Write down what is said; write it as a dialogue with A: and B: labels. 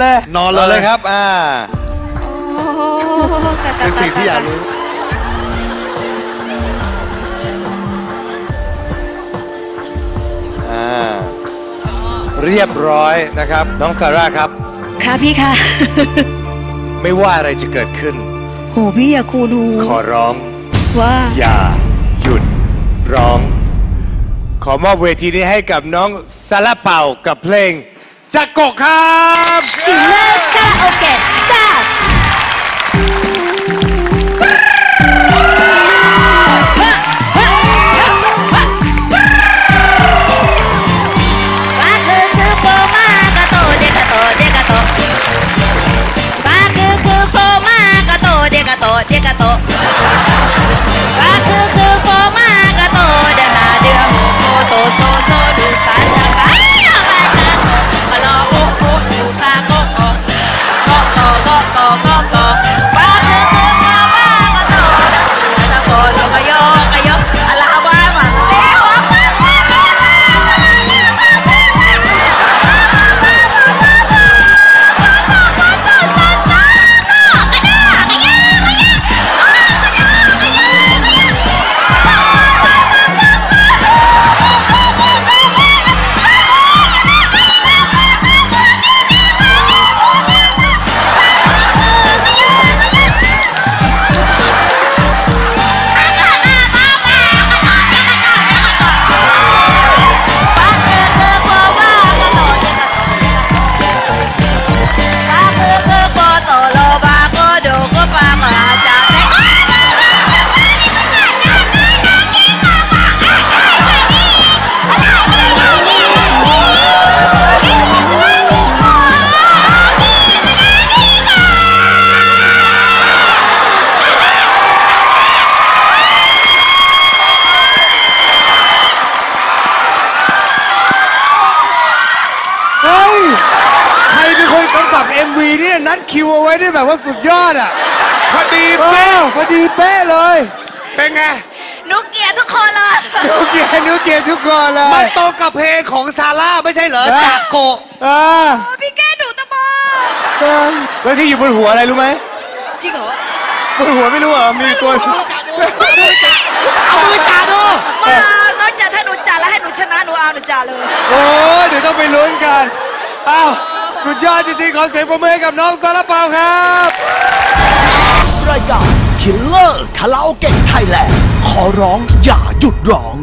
A: เลย
B: นอนเลย
A: เลยครับ อ่า
C: โอ้แต่แต่
B: เป็นสิ่งที่อยากรู้
A: อ่า เรียบร้อยนะครับ น้องซาร่าครับ
C: ค่ะพี่ค่ะ
A: ไม่ว่าอะไรจะเกิดขึ้น
C: โหพี่อย่าคูดู
A: ขอร้อง
C: ว่า
A: อย่า หยุด ร้อง ขอมอบเวทีนี้ให้กับน้องซาร่าเป่ากับเพลง จากกกครับ
C: สิเลิกคาราโอเกะจ้า เป็นค
A: นกำกับ MV เนี่ยนัดคิวเอาไว้ได้แบบว่าสุดยอดอะ
B: พอดี
A: เป๊ะพอดีเป๊ะเลย
B: เป็นไง
C: หนูเกลียดทุกคนเลย
A: นิ้วเกียร์นิ้วเกียร์ทุกคนเล
B: มัน
A: ย
B: ตรงกับเพลงของซาร่าไม่ใช่เหรอ
A: เออ
B: จากโกะ
A: อ่า
C: พี่แกหนูตะบอ
A: แล้วที่อยู่บนหัวอะไรรู้ไหม
C: จริงเหรอบ
A: นหัวไม่รู้เหรอมีตัว
B: เอามือจ่าดู
C: ไมาน้องจ่าถ้าหนูจ่าแล้วให้หนูชนะหนูเอาหนูจ่าเลย
A: โอ้เดี๋ยวต้องไปลุ้นกันอ้าว สุดยอดจริงๆ ขอเสียงปรบมือให้กับน้องซาลาเปาครับ
D: รายการ Killer Karaoke Thailand ขอร้องอย่าหยุดร้อง